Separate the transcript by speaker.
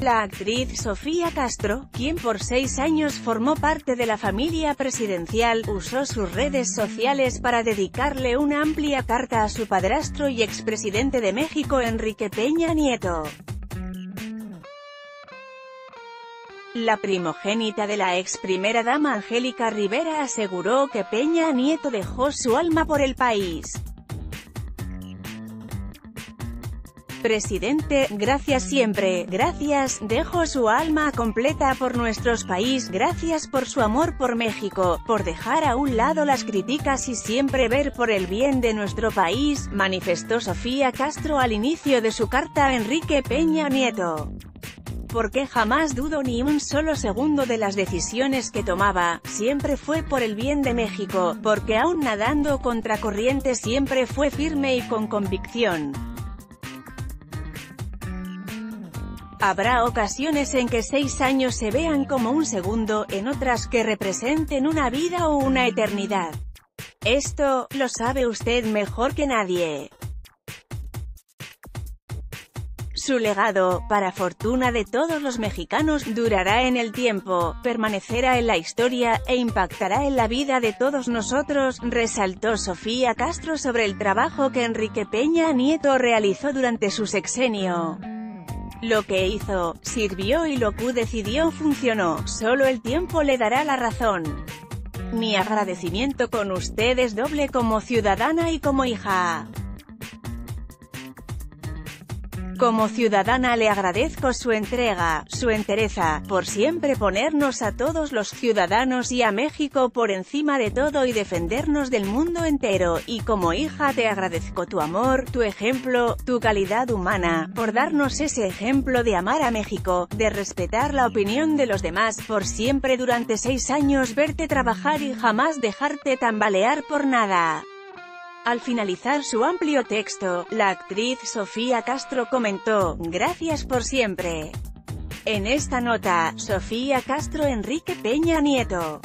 Speaker 1: La actriz Sofía Castro, quien por seis años formó parte de la familia presidencial, usó sus redes sociales para dedicarle una amplia carta a su padrastro y expresidente de México Enrique Peña Nieto. La primogénita de la ex primera dama Angélica Rivera aseguró que Peña Nieto dejó su alma por el país. Presidente, gracias siempre, gracias, dejo su alma completa por nuestros país, gracias por su amor por México, por dejar a un lado las críticas y siempre ver por el bien de nuestro país, manifestó Sofía Castro al inicio de su carta a Enrique Peña Nieto porque jamás dudo ni un solo segundo de las decisiones que tomaba, siempre fue por el bien de México, porque aún nadando contra corriente siempre fue firme y con convicción. Habrá ocasiones en que seis años se vean como un segundo, en otras que representen una vida o una eternidad. Esto, lo sabe usted mejor que nadie. Su legado, para fortuna de todos los mexicanos, durará en el tiempo, permanecerá en la historia, e impactará en la vida de todos nosotros, resaltó Sofía Castro sobre el trabajo que Enrique Peña Nieto realizó durante su sexenio. Lo que hizo, sirvió y lo que decidió funcionó, solo el tiempo le dará la razón. Mi agradecimiento con usted es doble como ciudadana y como hija. Como ciudadana le agradezco su entrega, su entereza, por siempre ponernos a todos los ciudadanos y a México por encima de todo y defendernos del mundo entero, y como hija te agradezco tu amor, tu ejemplo, tu calidad humana, por darnos ese ejemplo de amar a México, de respetar la opinión de los demás, por siempre durante seis años verte trabajar y jamás dejarte tambalear por nada. Al finalizar su amplio texto, la actriz Sofía Castro comentó, «Gracias por siempre». En esta nota, Sofía Castro Enrique Peña Nieto.